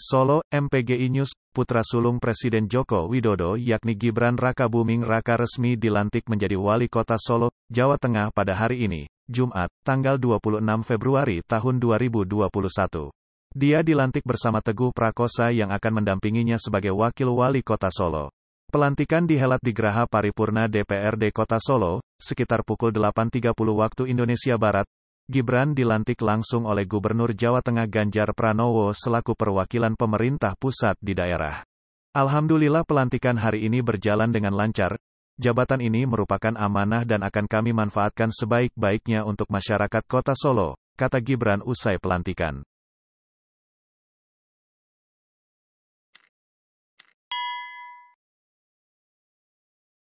Solo, MPGI News, putra sulung Presiden Joko Widodo yakni Gibran Raka Buming Raka resmi dilantik menjadi wali kota Solo, Jawa Tengah pada hari ini, Jumat, tanggal 26 Februari tahun 2021. Dia dilantik bersama Teguh Prakosa yang akan mendampinginya sebagai wakil wali kota Solo. Pelantikan dihelat di Geraha Paripurna DPRD Kota Solo, sekitar pukul 8.30 waktu Indonesia Barat, Gibran dilantik langsung oleh Gubernur Jawa Tengah Ganjar Pranowo selaku perwakilan pemerintah pusat di daerah. Alhamdulillah pelantikan hari ini berjalan dengan lancar. Jabatan ini merupakan amanah dan akan kami manfaatkan sebaik-baiknya untuk masyarakat kota Solo, kata Gibran usai pelantikan.